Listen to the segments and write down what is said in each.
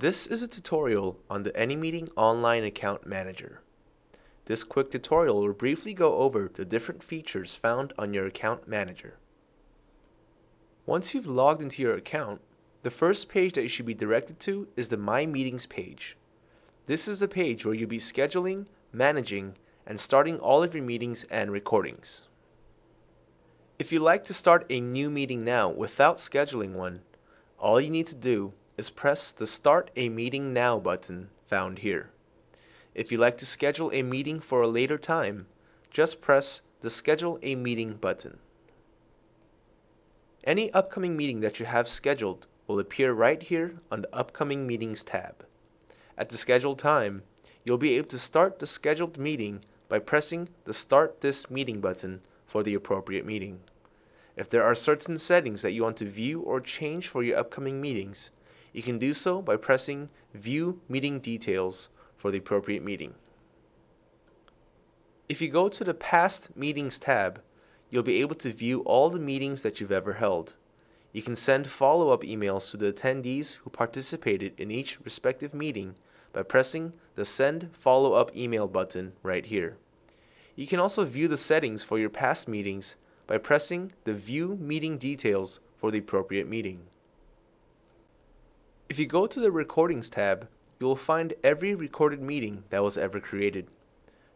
This is a tutorial on the AnyMeeting Online Account Manager. This quick tutorial will briefly go over the different features found on your account manager. Once you've logged into your account, the first page that you should be directed to is the My Meetings page. This is the page where you'll be scheduling, managing, and starting all of your meetings and recordings. If you'd like to start a new meeting now without scheduling one, all you need to do is press the Start a Meeting Now button found here. If you'd like to schedule a meeting for a later time, just press the Schedule a Meeting button. Any upcoming meeting that you have scheduled will appear right here on the Upcoming Meetings tab. At the scheduled time, you'll be able to start the scheduled meeting by pressing the Start This Meeting button for the appropriate meeting. If there are certain settings that you want to view or change for your upcoming meetings, you can do so by pressing View Meeting Details for the appropriate meeting. If you go to the Past Meetings tab, you'll be able to view all the meetings that you've ever held. You can send follow up emails to the attendees who participated in each respective meeting by pressing the Send Follow Up Email button right here. You can also view the settings for your past meetings by pressing the View Meeting Details for the appropriate meeting. If you go to the Recordings tab, you will find every recorded meeting that was ever created.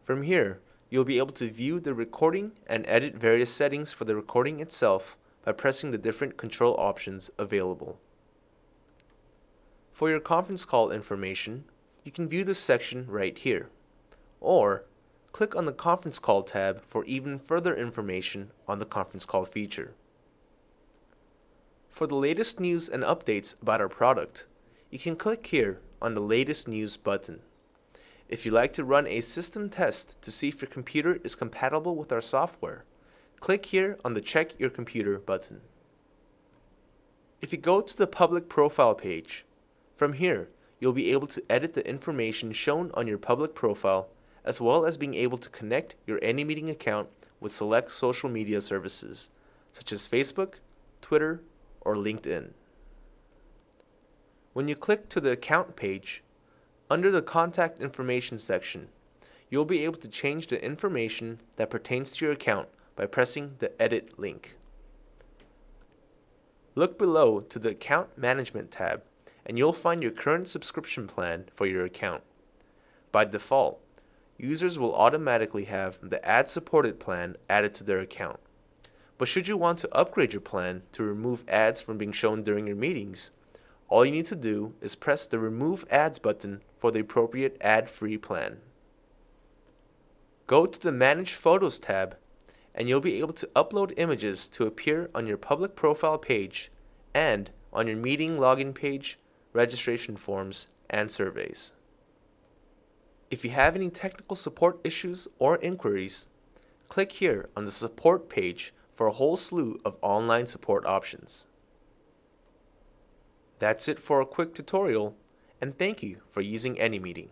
From here, you'll be able to view the recording and edit various settings for the recording itself by pressing the different control options available. For your conference call information, you can view this section right here. Or, click on the Conference Call tab for even further information on the conference call feature. For the latest news and updates about our product, you can click here on the Latest News button. If you'd like to run a system test to see if your computer is compatible with our software, click here on the Check Your Computer button. If you go to the Public Profile page, from here you'll be able to edit the information shown on your public profile as well as being able to connect your AnyMeeting account with select social media services such as Facebook, Twitter, or LinkedIn. When you click to the Account page, under the Contact Information section, you'll be able to change the information that pertains to your account by pressing the Edit link. Look below to the Account Management tab and you'll find your current subscription plan for your account. By default, users will automatically have the ad supported plan added to their account. But should you want to upgrade your plan to remove ads from being shown during your meetings, all you need to do is press the Remove Ads button for the appropriate ad-free plan. Go to the Manage Photos tab and you'll be able to upload images to appear on your public profile page and on your meeting login page, registration forms, and surveys. If you have any technical support issues or inquiries, click here on the support page for a whole slew of online support options. That's it for a quick tutorial, and thank you for using AnyMeeting.